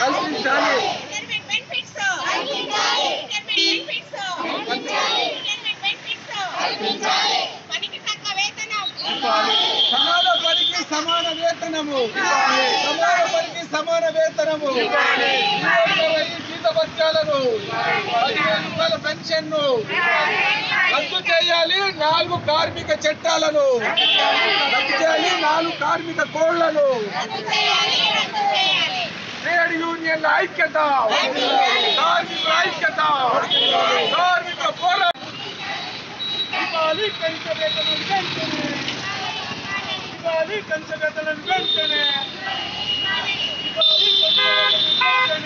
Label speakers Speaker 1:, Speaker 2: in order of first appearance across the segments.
Speaker 1: కల్పించాలి. సమాన పనికి సమాన వేతనము సమాన పనికి సమాన వేతనము ఇరవై జీత భత్యాలను పదివేల రూపాయల పెన్షన్ను ను రద్దు చేయాలి నాలుగు కార్మిక చట్టాలను రద్దు చేయాలి నాలుగు కార్మిక కోళ్ళను ట్రేడ్ యూనియన్ల ఐక్యత కార్మికుల ఐక్యత కార్మిక పోరాటం
Speaker 2: ఇవ్వాలి కనీస వేతనం వెంటనే ఇవ్వాలి కనీస వేతనం వెంటనే ఇవ్వాలి కనీస వేతనం వెంటనే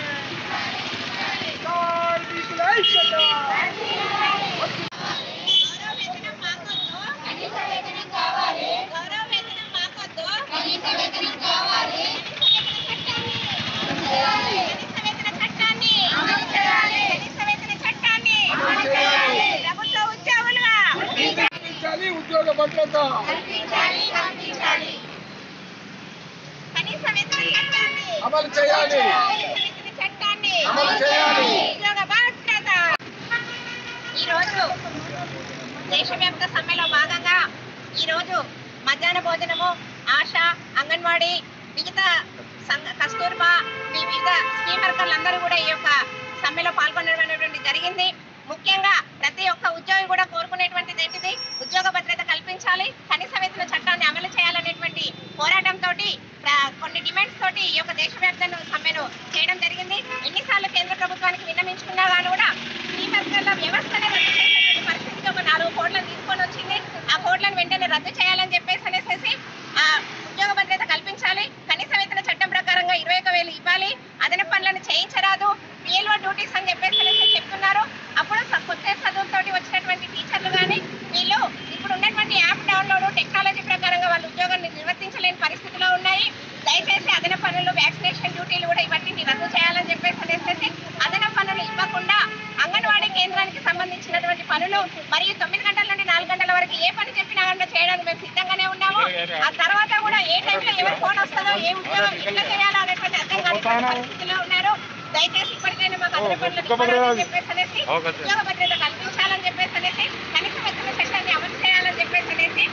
Speaker 2: ఉద్యోగ భద్రత. అమలు చేయాలి. అమలు చేయాలి.
Speaker 1: ఈరోజు దేశవ్యాప్త సమ్మెలో భాగంగా ఈరోజు మధ్యాహ్న భోజనము ఆశ అంగన్వాడీ మిగతా సంఘ కస్తూర్బా వివిధ స్కీమ్ వర్కర్లందరూ కూడా ఈ యొక్క సమ్మెలో పాల్గొనడం అనేటువంటి జరిగింది. ముఖ్యంగా ప్రతి ఒక్క ఉద్యోగి కూడా కోరుకునేటువంటిది ఏంటిది? ఉద్యోగ భద్రత కల్పించాలి. కనీస వేతన చట్టాన్ని అమలు చేయాలనేటువంటి పోరాటంతో కొన్ని డిమాండ్స్ తోటి ఈ యొక్క దేశవ్యాప్తంగా సమ్మెను చేయడం జరిగింది. ఎన్నిసార్లు కేంద్ర ప్రభుత్వానికి విన్నమించుకున్నా కానీ కూడా ఈ వర్గాల వ్యవస్థనే రద్దు చేసేటువంటి పరిస్థితికి ఒక నాలుగు కోట్లను తీసుకొని వచ్చింది. ఆ కోట్లను వెంటనే రద్దు చేయాలని చెప్పేసి అనేసి ఆ ఉద్యోగ భద్రత కల్పించాలి. కనీస వేతన చట్టం ప్రకారంగా ఇరవై వేలు ఇవ్వాలి. అదనపు పనులను చేయించరాదు. పిఎల్ఓ డ్యూటీస్ అని చెప్పేసి వాళ్ళు ఉద్యోగాన్ని నిర్వర్తించలేని పరిస్థితిలో ఉన్నాయి. దయచేసి అదనపు పనులు వ్యాక్సినేషన్ డ్యూటీలు కూడా ఇవన్నీ రద్దు చేయాలని చెప్పేసి అనేసి అదనపు పనులు ఇవ్వకుండా అంగన్వాడీ కేంద్రానికి సంబంధించినటువంటి పనులు మరియు తొమ్మిది గంటల నుండి నాలుగు గంటల వరకు ఏ పని చెప్పినా కానీ చేయడానికి మేము సిద్ధంగానే ఉన్నాము. ఆ తర్వాత కూడా ఏ టైంలో ఎవరు ఫోన్ వస్తుందో ఏ ఉద్యోగం ఎట్లా చేయాలో అనేటువంటి అర్థం కాని పరిస్థితిలో ఉన్నారు. దయచేసి ఇప్పటికైనా మాకు అదనపు పనులు చెప్పేసి అనేసి ఉద్యోగ భద్రత కల్పించాలని చెప్పేసి అనేసి కనీస వేతన చట్టాన్ని అమలు చేయాలని చెప్పేసి అనేసి